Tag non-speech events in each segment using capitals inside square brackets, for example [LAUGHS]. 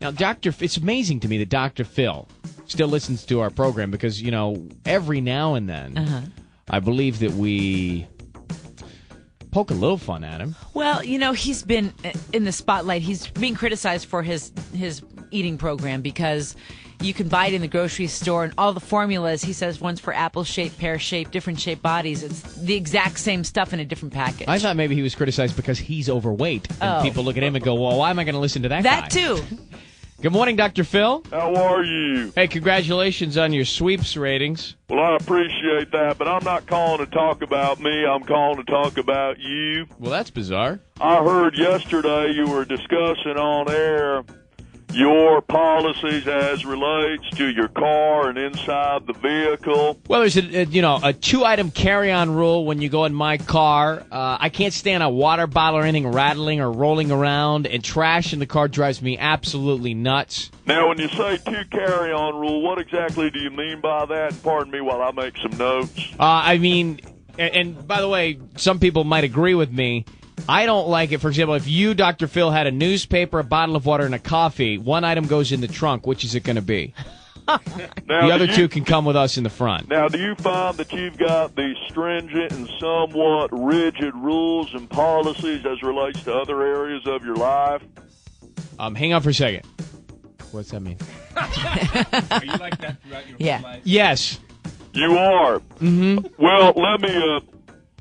Now, Doctor, it's amazing to me that Doctor Phil still listens to our program because you know every now and then, Uh-huh. I believe that we poke a little fun at him. Well, you know, he's been uh, in the spotlight. He's being criticized for his his eating program because you can buy it in the grocery store and all the formulas. He says one's for apple shape, pear shape, different shaped bodies. It's the exact same stuff in a different package. I thought maybe he was criticized because he's overweight, and Oh. people look at him and go, "Well, why am I going to listen to that?" that guy? too. [LAUGHS] Good morning, Doctor Phil. How are you? Hey, congratulations on your sweeps ratings. Well, I appreciate that, but I'm not calling to talk about me. I'm calling to talk about you. Well, that's bizarre. I heard yesterday you were discussing on air your policies as relates to your car and inside the vehicle. Well, there's a, a you know a two item carry on rule when you go in my car. Uh, I can't stand a water bottle or anything rattling or rolling around, and trash in the car drives me absolutely nuts. Now, when you say two carry-on rule, what exactly do you mean by that? And pardon me while I make some notes. Uh, I mean, and, and by the way, some people might agree with me. I don't like it. For example, if you, Dr. Phil, had a newspaper, a bottle of water, and a coffee, one item goes in the trunk. Which is it going to be? [LAUGHS] Now, The other you- two can come with us in the front. Now, do you find that you've got these stringent and somewhat rigid rules and policies as relates to other areas of your life? Um, hang on for a second. What's that mean? Are [LAUGHS] you like that throughout your Yeah. whole life? Yes. You are. Mm-hmm. Well, let me uh,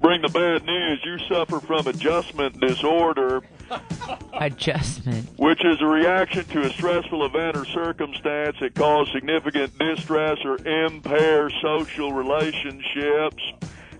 bring the bad news. You suffer from adjustment disorder, [LAUGHS] Adjustment. which is a reaction to a stressful event or circumstance that causes significant distress or impair social relationships.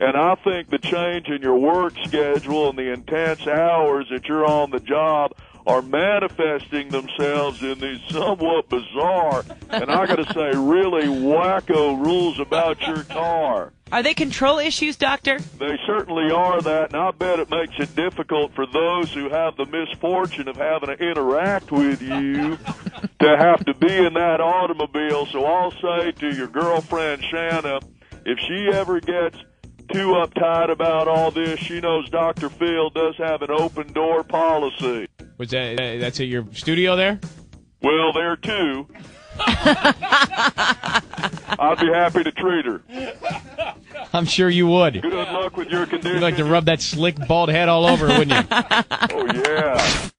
And I think the change in your work schedule and the intense hours that you're on the job are manifesting themselves in these somewhat bizarre and I got to say really wacko rules about your car. Are they control issues, Doctor? They certainly are that, and I bet it makes it difficult for those who have the misfortune of having to interact with you [LAUGHS] to have to be in that automobile. So I'll say to your girlfriend Shanna, if she ever gets too uptight about all this, she knows Dr. Phil does have an open door policy. Was that that's at your studio there? Well, there too. [LAUGHS] I'd be happy to treat her. [LAUGHS] I'm sure you would. Good luck with your condition. You'd like to rub that slick bald head all over, wouldn't you? [LAUGHS] Oh yeah.